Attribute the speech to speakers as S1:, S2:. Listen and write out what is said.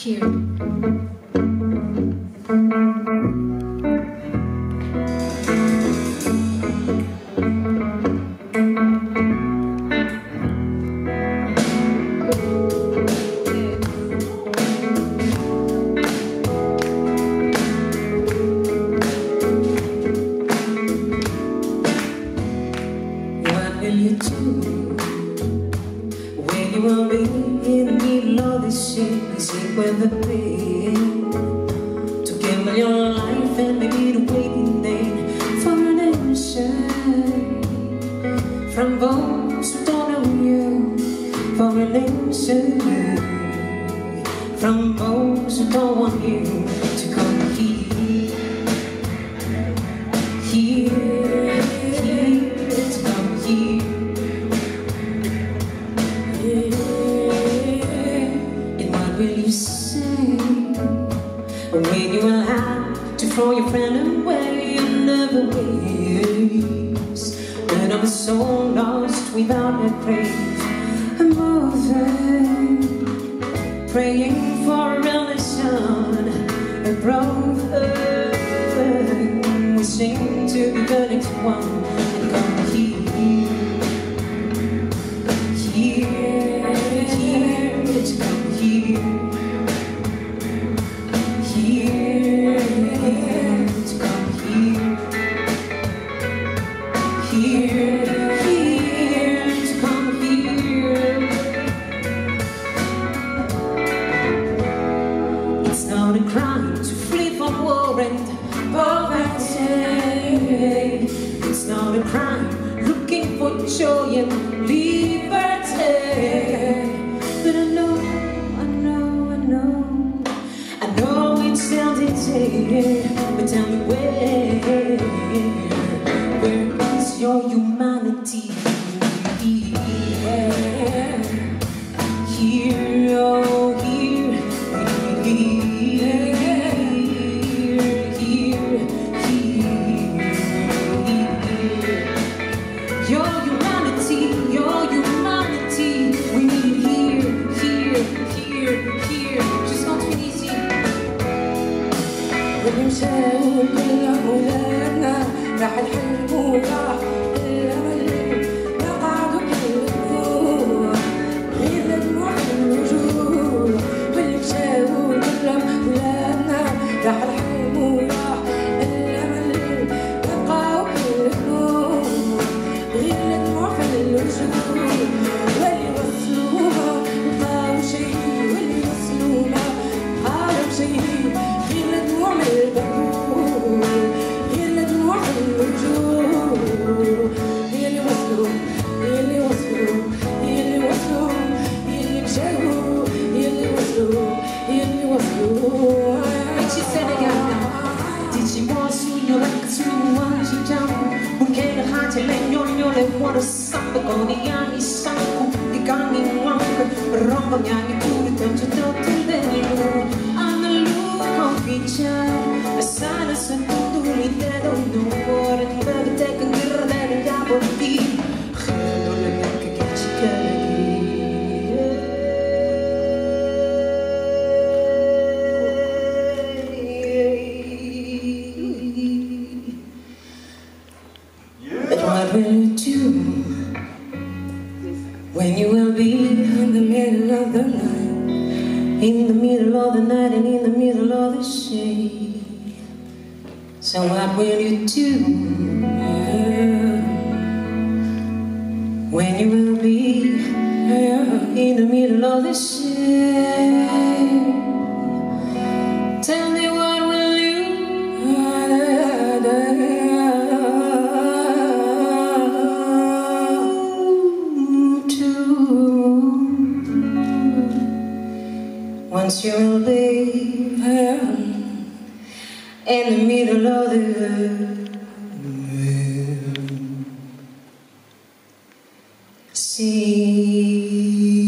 S1: here. ship and sleep with the pain To gamble your life and maybe to wait in For an answer From those who don't know you For an answer From those who don't want you to you say. When you will have to throw your friend away in never ways. When I'm so lost without a grave I'm moving Praying for a relation A brother. Wishing to be the next one A crime looking for joy and liberty. But I know, I know, I know, I know it sounds insane. But tell me where, where is your humanity? Here,
S2: والمشاو كل مولانا راح الحلم وراح
S1: What a song, the golden young is sung the night and in the middle of the shade? So what will you do when you will be in the middle of the shade? Once you will be burned in the middle of the room. See.